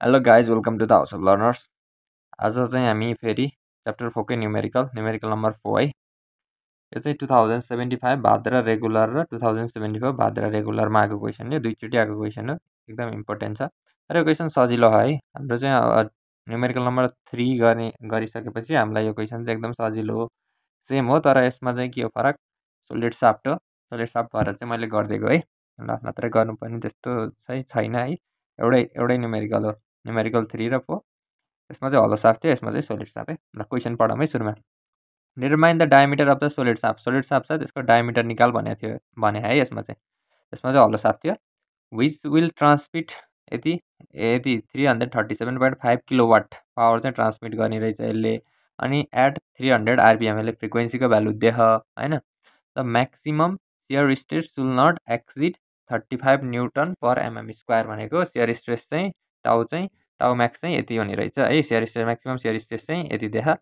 Hello guys welcome to the house of learners आज चाहिँ हामी फेरि च्याप्टर फोरकै न्युमेरिकल न्युमेरिकल नम्बर फोर है। यो चाहिँ two thousand seventy five Bhadra regular र two thousand seventy five Bhadra रेगुलरमा आएको क्वेसन हो। दुईचोटि आएको क्वेसन हो एकदम इम्पोर्टेन्ट छ। र यो क्वेसन सजिलो है हाम्रो चाहिँ न्युमेरिकल नम्बर थ्री गर्ने गरिसकेपछि हामीलाई यो क्वेसन चाहिँ एकदम सजिलो हो। सेम हो तर यसमा चाहिँ के हो फरक? सोलिड साफ्ट हो। सोलिड साफ्ट भएर चाहिँ मैले गरिदिएको है। ल नत्र गर्नुपर्ने त्यस्तो चाहिँ छैन है। एउटै एउटै न्युमेरिकल हो। न्युमेरिकल थ्री र फोर यसमा चाहिँ हलो साफ थियो यसमा चाहिँ सोलिड साफ है ल क्वेसन पढौँ है सुरुमा determine the diameter of the solid shaft solid shaft छ त्यसको डायमिटर निकाल भनेको थियो भने है यसमा चाहिँ यसमा चाहिँ हलो साफ थियो विच विल ट्रान्समिट यति यति three hundred thirty seven point five kilo watt power चाहिँ ट्रान्समिट गर्ने रहेछ यसले अनि एट थ्री हन्ड्रेड आरपिएम यसले फ्रिक्वेन्सीको भ्यालु देख होइन the maximum shear stress should not exceed thirty five newton per mm square भनेको सियर स्ट्रेस चाहिँ टाउ चाहिँ टाउ म्याक्स चाहिँ यति हुने रहेछ। है shear stress maximum shear stress चाहिँ यति देखा।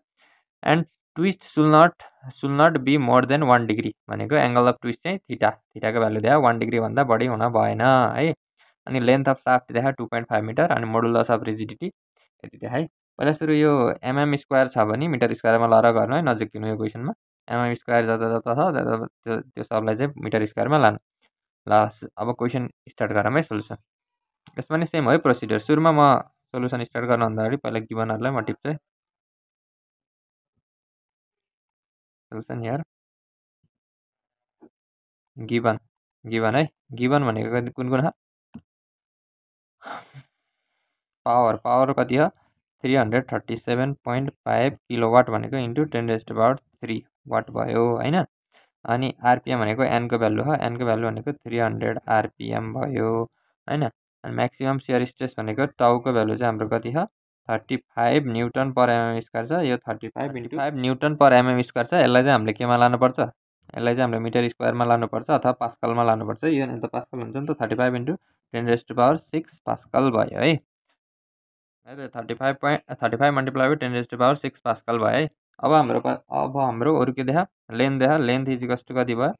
And twist should not should not be more than one degree भनेको एङ्गल अफ ट्विस्ट चाहिँ थिटा थिटाको भ्यालु देखा। वान डिग्रीभन्दा बढी हुन भएन है। अनि लेन्थ अफ साफ्ट देखा टु पोइन्ट फाइभ मिटर अनि मोडुलस अफ रिजिडिटी यति देखा है। पहिला सुरु यो एमएम स्क्वायर छ भने मिटर स्क्वायरमा लर गर्नु है नजिक यो क्वेसनमा एमएम स्क्वायर जता जता छ त्यो त्यो सबलाई चाहिँ मिटर स्क्वायरमा लानु। ल अब क्वेसन स्टार्ट गरौँ है सोल्युसन यसमा नि सेम है प्रोसिडियर सुरुमा म सोल्युसन स्टार्ट गर्नुभन्दा अगाडि पहिला गिभनहरूलाई म टिप्छु है सोल्युसन यहाँ गिभन गिभन है। गिभन भनेको कुन कुन पावर पावर कति हो? Three hundred thirty seven point five kilo watt भनेको into ten raised power three watt भयो होइन? अनि आरपिएम भनेको एनको भ्यालु हो? एनको भ्यालु भनेको थ्री हन्ड्रेड आरपिएम भयो होइन? अनि म्याक्सिमम् सियर स्ट्रेस भनेको टाउको भ्यालु चाहिँ हाम्रो कति छ? Thirty five newton per mm square छ। यो thirty five into five newton per mm square छ। यसलाई चाहिँ हामीले केमा लानुपर्छ? यसलाई चाहिँ हामीले मिटर स्क्वायरमा लानुपर्छ अथवा पास्कलमा लानुपर्छ? यो त पास्कल हुन्छ नि त। Thirty five into ten raised power six pascal भयो है। है त thirty five point thirty five multiply ten raised power six pascal भयो है। अब हाम्रो अब हाम्रो अरू के देखा लेन्थ देखा लेन्थ इजिकस टु कति भयो?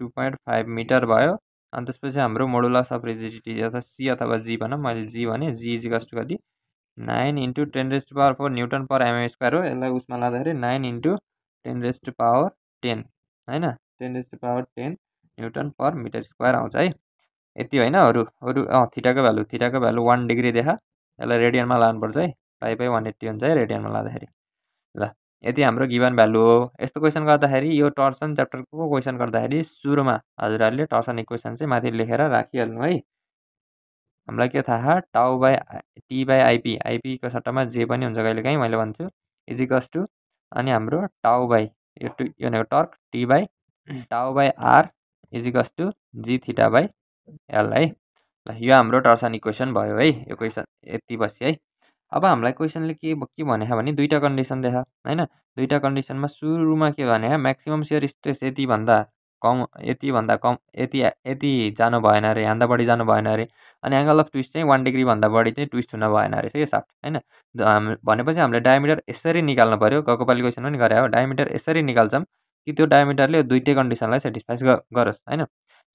टु पोइन्ट फाइभ मिटर भयो। अनि त्यसपछि हाम्रो मोडुलस अफ रिजिडिटी अथवा सी अथवा जी भनौँ मैले जी भने जी इजिकस टु कति? Nine into ten raised power four newton per mm square हो। यसलाई उसमा लाँदाखेरि nine into ten raised power ten होइन? Ten raised power ten newton per metre square आउँछ है। यति होइन अरू अरू अँ थिटाको भ्यालु थिटाको भ्यालु वान डिग्री देखा। यसलाई रेडियनमा लानुपर्छ है। फाइभ बाई वान एट्टी हुन्छ है रेडियनमा लाँदाखेरि। ल। यति हाम्रो गिभन भ्यालु हो। यस्तो क्वेसन गर्दाखेरि यो टर्सन च्याप्टरको क्वेसन गर्दाखेरि सुरुमा हजुरहरूले टर्सन इक्वेसन चाहिँ माथि लेखेर राखिहाल्नु है। हामीलाई के थाहा tau by T by IP आइपीको सट्टामा जे पनि हुन्छ कहिले काहीँ मैले भन्छु इजिकस टु अनि हाम्रो टाउ बाई यो टु यो भनेको torque T by tau by R इजिकस to G theta by L है। ल यो हाम्रो टर्सन इक्वेसन भयो है यो क्वेसन यति बसी है। अब हामीलाई क्वेसनले के के भनेको भने दुईवटा कन्डिसन देखा होइन? दुईवटा कन्डिसनमा सुरुमा के भने म्याक्सिमम् सेयर स्ट्रेस यतिभन्दा कम यतिभन्दा कम यति यति जानु भएन अरे यहाँदा बढी जानु भएन अरे अनि एङ्गल अफ ट्विस्ट चाहिँ वान डिग्रीभन्दा बढी चाहिँ ट्विस्ट हुन भएन रहेछ यो साफ्ट होइन? भनेपछि हामीले डायमिटर यसरी निकाल्नु पऱ्यो गएको पालि क्वेसन पनि गरे हो डायमिटर यसरी निकाल्छौँ कि त्यो डायमिटरले दुइटै कन्डिसनलाई सेटिस्फाइस गरोस् होइन?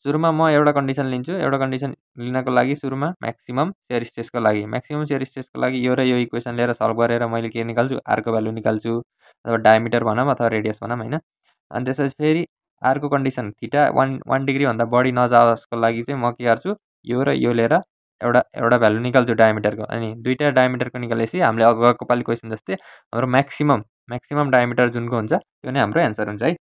सुरुमा म एउटा कन्डिसन लिन्छु। एउटा कन्डिसन लिनको लागि सुरुमा म्याक्सिमम् सेयर स्ट्रेसको लागि। म्याक्सिमम् सेयर स्ट्रेसको लागि यो र यो इक्वेसन लिएर सल्भ गरेर मैले के निकाल्छु? आरको भ्यालु निकाल्छु। अथवा डायमिटर भनौँ अथवा रेडियस भनौँ होइन? अनि त्यसपछि फेरि आरको कन्डिसन थिटा वान वान डिग्रीभन्दा बढी नजाओस्को लागि चाहिँ म के गर्छु? यो र यो लिएर एउटा एउटा भ्यालु निकाल्छु डायमिटरको अनि दुइटा डायमिटरको निकालेपछि हामीले अगाको पालि क्वेसन जस्तै हाम्रो म्याक्सिमम् म्याक्सिमम् डायमिटर जुनको हुन्छ त्यो नै हाम्रो एन्सर हुन्छ है।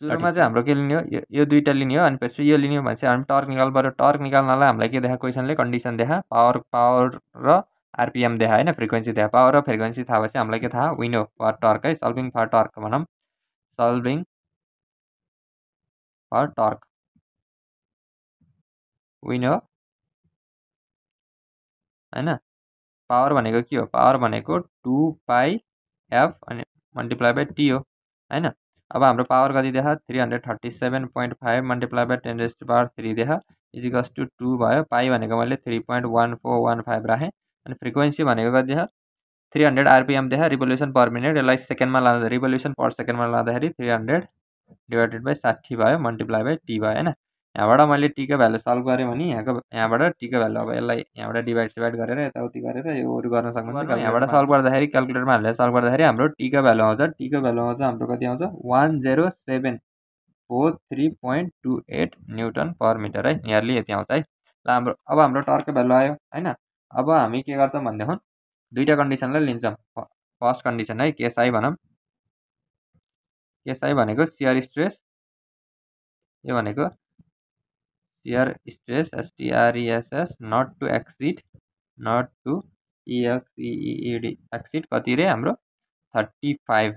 सुरुमा चाहिँ हाम्रो के लिने हो? यो दुइटा लिने हो अनि पछि यो लिने हो भने चाहिँ हामी टर्क निकाल्नु पऱ्यो टर्क निकाल्नलाई हामीलाई के देखा क्वेसनले कन्डिसन देखा पावर पावर र आरपिएम देखा होइन? फ्रिक्वेन्सी देखा पावर र फ्रिक्वेन्सी थाहा भएपछि हामीलाई के थाहा? विनो फर टर्क है? सल्भिङ फर टर्क भनौँ। Solving for torque we know होइन? पावर भनेको के हो? पावर भनेको टु पाई एफ अनि मल्टिप्लाई बाई टी हो होइन? अब हाम्रो पावर कति देखा three hundred thirty seven point five multiply by ten raised power three देखा इजिकस टु टू भयो पाई भनेको मैले three point one four one five राखेँ अनि फ्रिक्वेन्सी भनेको कति देखा थ्री हन्ड्रेड आरपिएम देखा रिभोल्युसन पर मिनट यसलाई सेकेन्डमा लाँदा रिभोल्युसन पर सेकेन्डमा लाँदाखेरि थ्री हन्ड्रेड डिभाइडेड बाई साठी भयो मल्टिप्लाई बाई टी भयो होइन? यहाँबाट मैले टीको भ्यालु सल्भ गरेँ भने यहाँको यहाँबाट टीको भ्यालु अब यसलाई यहाँबाट डिभाइड सिभाइड गरेर यताउति गरेर योहरू गर्न सक्नुहुन्छ। यहाँबाट सल्भ गर्दाखेरि क्यालकुलेटरमा हालेर सल्भ गर्दाखेरि हाम्रो टीको भ्यालु आउँछ। टीको भ्यालु आउँछ हाम्रो कति आउँछ? One zero seven four three point two eight newton per metre है। नियरली यति आउँछ है। ल हाम्रो अब हाम्रो टर्कको भ्यालु आयो होइन? अब हामी के गर्छौँ भनेदेखि दुईवटा कन्डिसनलाई लिन्छौँ। फर्स्ट कन्डिसन है केएसआई भनौँ। केएसआई भनेको सियर स्ट्रेस यो भनेको shear stress S T R E S S not to exceed not to E X C E E D exceed कति रे हाम्रो thirty five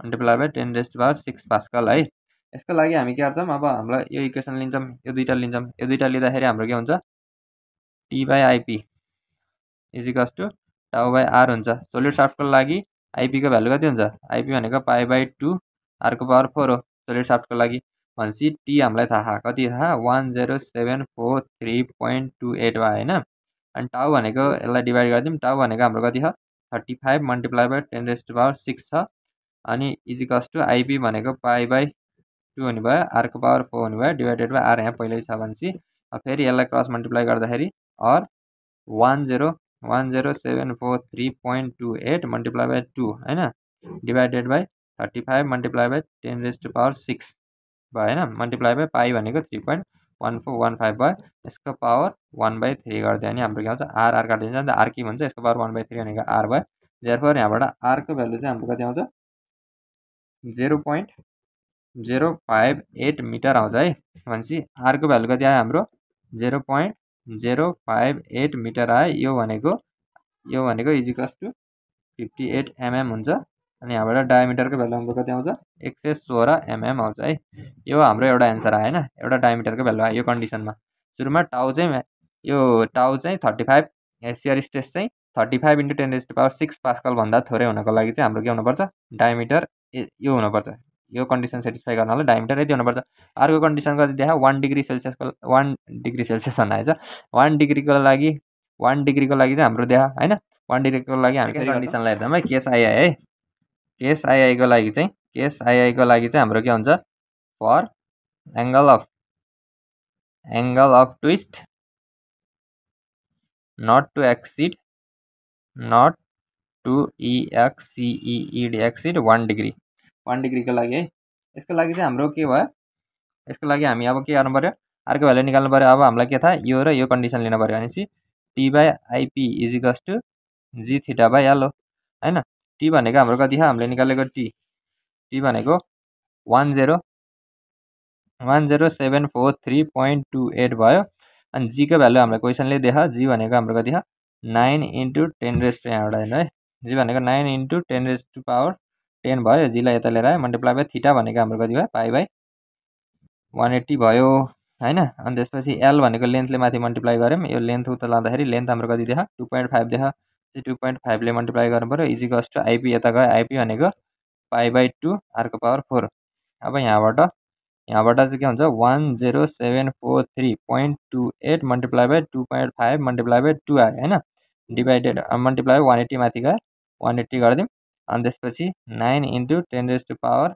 multiply by ten raised power six pascal है। यसको लागि हामी के गर्छौँ? अब हामीलाई यो इक्वेसन लिन्छौँ यो दुइटा लिन्छौँ। यो दुइटा लिँदाखेरि हाम्रो के हुन्छ? टी बाई आइपी इजिकस टु टाउ बाई आर हुन्छ। सोलिड साफ्टको लागि आइपीको भ्यालु कति हुन्छ? आइपी भनेको पाई बाई टू आरको पावर फोर हो। सोलिड साफ्टको लागि। भनेपछि टी हामीलाई थाहा कति थाहा one zero seven four three point two eight भयो होइन? अनि टाउ भनेको यसलाई डिभाइड गरिदिउँ टाउ भनेको हाम्रो कति छ? Thirty five multiply by ten raised power six छ। अनि इजिकस टु आइपी भनेको पाई बाई टू हुने भयो। आरको पावर फोर हुने भयो। डिभाइडेड बाई आर यहाँ पहिल्यै छ भनेपछि फेरि यसलाई क्रस मल्टिप्लाई गर्दाखेरि or one zero one zero seven four three point two eight multiply by two होइन? Divided by thirty five multiply by ten raised power six भयो होइन मल्टिप्लाई बाई पाई भनेको three point one four one five भयो यसको power one by three गरिदियो भने हाम्रो के आउँछ आर आर काटिदिन्छ। नि त आर के भन्छ? यसको पावर वान बाई थ्री भनेको आर भयो। जेयरफोर यहाँबाट आरको भ्यालु चाहिँ हाम्रो कति आउँछ? Zero point zero five eight metre आउँछ है। भनेपछि आरको भ्यालु कति आयो हाम्रो? Zero point zero five eight metre आयो। यो भनेको यो भनेको इजिकस टु फिफ्टी एट एमएम हुन्छ। अनि यहाँबाट डायमिटरको भ्यालु हाम्रो कति आउँछ? एक सय सोह्र एमएम आउँछ है। यो हाम्रो एउटा एन्सर आयो होइन। एउटा डायमिटरको भ्यालु आयो यो कन्डिसनमा सुरुमा टाउ चाहिँ यो टाउ चाहिँ थर्टी फाइभ सियर स्ट्रेस चाहिँ thirty five into ten to power six पास्कलभन्दा थोरै हुनको लागि चाहिँ हाम्रो के हुनुपर्छ? डायमिटर यो हुनुपर्छ। यो कन्डिसन सेटिस्फाई गर्नलाई डायमिटर यति हुनुपर्छ। अर्को कन्डिसन कति देखा वान डिग्री सेल्सियसको वान डिग्री सेल्सियस भन्नु आएछ। वान डिग्रीको लागि वान डिग्रीको लागि चाहिँ हाम्रो देखा होइन? वान डिग्रीको लागि हामी कन्डिसनलाई हेर्छौँ है केस आइआई है। केस आइआईको लागि चाहिँ, केस आइआईको लागि हाम्रो के for angle of angle of twist not to exceed not to E X C E E D exceed one degree one है। यसको लागि के भयो? यसको लागि हामी अब के गर्नु पऱ्यो अर्को पऱ्यो अब हामीलाई के थाहा? यो यो कन्डिसन लिनु पऱ्यो T by IP इजिकस to G theta by L हो। टी भनेको हाम्रो कति छ हामीले निकालेको टी टी भनेको one zero one zero seven four three point two eight भयो अनि जीको भ्यालु हामीलाई क्वेसनले देखा जी भनेको हाम्रो कति छ नाइन इन्टु टेन रेस्ट यहाँबाट हेर्नु है जी भनेको nine into ten raised to power ten भयो जीलाई यता लिएर आयो मल्टिप्लाई बाई थिटा भनेको हाम्रो कति भयो पाइ बाई वान एट्टी भयो होइन अनि त्यसपछि एल भनेको लेन्थले माथि मल्टिप्लाई गऱ्यौँ यो लेन्थ उता लाँदाखेरि लेन्थ हाम्रो कति देखा टु पोइन्ट फाइभ देखा चाहिँ टु पोइन्ट फाइभले मल्टिप्लाई गर्नु पऱ्यो इजी कस टु आइपी यता गयो आइपी भनेको फाइभ बाई टू आरको पावर फोर अब यहाँबाट यहाँबाट चाहिँ के हुन्छ? One zero seven four three point two eight multiply by two point five multiply by two आयो होइन? डिभाइडेड मल्टिप्लाई वान एट्टी माथि गयो। वान एट्टी गरिदिउँ अनि त्यसपछि nine into ten raise to power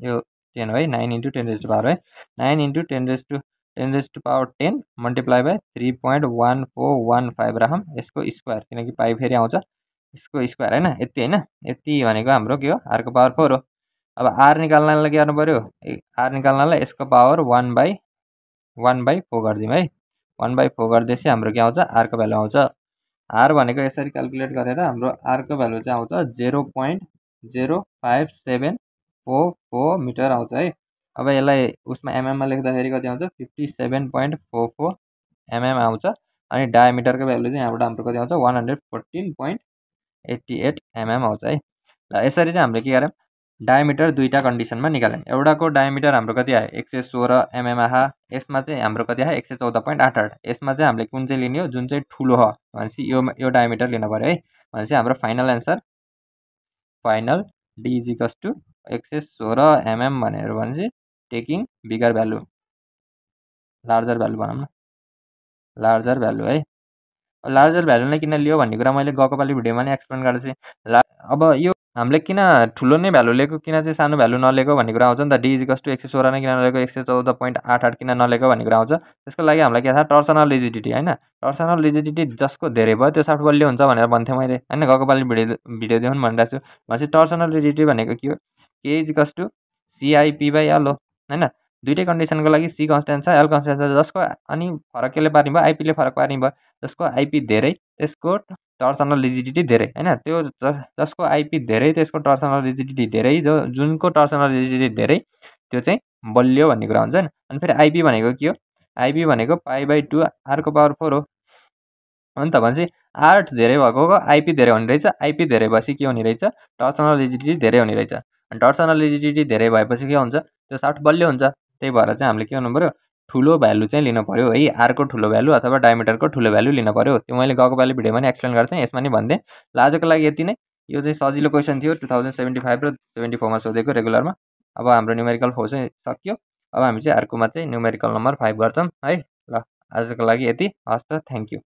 यो टेन है nine into ten raise to power है nine into ten raise to ten raise to power ten multiply by three point one four one five राखौँ यसको square किनकि पाइ फेरि आउँछ। यसको स्क्वायर होइन यति होइन यति भनेको हाम्रो के हो? आरको पावर फोर हो। अब आर निकाल्नलाई के गर्नु पऱ्यो आर निकाल्नलाई यसको power one by one by four गरिदिउँ है। वान बाई फोर गरिदिएपछि हाम्रो के आउँछ? आरको भ्यालु आउँछ। आर भनेको यसरी क्यालकुलेट गरेर हाम्रो आरको भ्यालु चाहिँ आउँछ zero point zero five seven four four metre आउँछ है। अब यसलाई उसमा एमएममा लेख्दाखेरि कति आउँछ? Fifty seven point four four mm आउँछ। अनि डायमिटरको भ्यालु चाहिँ यहाँबाट हाम्रो कति आउँछ? One hundred fourteen point eighty eight mm आउँछ है। ल यसरी चाहिँ हामीले के गऱ्यौँ? डायमिटर दुईवटा कन्डिसनमा निकाल्यौँ। एउटाको डायमिटर हाम्रो कति आयो? एक सय सोह्र एमएम आहा। यसमा चाहिँ हाम्रो कति आयो? एक सय चौध पोइन्ट आठ आठ। यसमा चाहिँ हामीले कुन चाहिँ लिने हो? जुन चाहिँ ठुलो हो। भनेपछि यो यो डायमिटर लिनु पऱ्यो है। भनेपछि हाम्रो फाइनल एन्सर फाइनल डिजिकस टु एक सय सोह्र एमएम भनेर भनेपछि taking bigger value larger value भनौँ न लार्जर भ्यालु है। लार्जर भ्यालु नै किन लियो भन्ने कुरा मैले गएको पालि भिडियोमा नै एक्सप्लेन गरेको थिएँ ला अब यो हामीले किन ठुलो नै भ्यालु लिएको किन चाहिँ सानो भ्यालु नलिएको भन्ने कुरा आउँछ नि त। डी इजिकस टु एक सय सोह्र नै किन नलिएको एक सय चौध पोइन्ट आठ आठ किन नलिएको भन्ने कुरा आउँछ। त्यसको लागि हामीलाई के थाहा टर्सनल लिजिडिटी होइन। टर्सनल लिजिडिटी जसको धेरै भयो त्यो साफ्ट बलियो हुन्छ भनेर भन्थेँ मैले। होइन गएको पालि भिडियो भिडियो देखाउनु भनिरहेको छु। भनेपछि टर्सनल लिजिडिटी भनेको के हो? के इजिकस टु सिआइपी बाई हो होइन? दुइटै कन्डिसनको लागि सी कन्सटेन्ट छ एल कन्सटेन्ट छ जसको अनि फरक केले पार्ने भयो आइपीले फरक पार्ने भयो जसको आइपी धेरै त्यसको टर्सनल लिजिडिटी धेरै होइन? त्यो जसको आइपी धेरै त्यसको टर्सनल लिजिडिटी धेरै जो जुनको टर्सनल लिजिडिटी धेरै त्यो चाहिँ बलियो भन्ने कुरा हुन्छ अनि फेरि आइपी भनेको के हो? आइपी भनेको पाई बाई टू आरको पावर फोर हो हो। नि त भनेपछि आर धेरै भएको आइपी धेरै हुने रहेछ आइपी धेरै भएपछि के हुने रहेछ? टर्सनल लिजिडिटी धेरै हुने रहेछ। अनि टर्सनल लिजिडिटी धेरै भएपछि के हुन्छ? त्यो साफ्ट बलियो हुन्छ। त्यही भएर चाहिँ हामीले के गर्नु पऱ्यो ठुलो भ्यालु चाहिँ लिनु पऱ्यो है आरको ठुलो भ्यालु अथवा डायमिटरको ठुलो भ्यालु लिनु पऱ्यो त्यो मैले गएको पालि भिडियोमा नि एक्सप्लेन गर्थेँ यसमा नि भनिदिएँ ल आजको लागि यति नै। यो चाहिँ सजिलो क्वेसन थियो टु थाउजन्ड सेभेन्टी फाइभ र सेभेन्टी फोरमा सोधेको रेगुलरमा अब हाम्रो न्युमेरिकल फोर चाहिँ सक्यो। अब हामी चाहिँ अर्कोमा चाहिँ न्युमेरिकल नम्बर फाइभ गर्छौँ है। ल आजको लागि यति। हस् त थ्याङ्क यू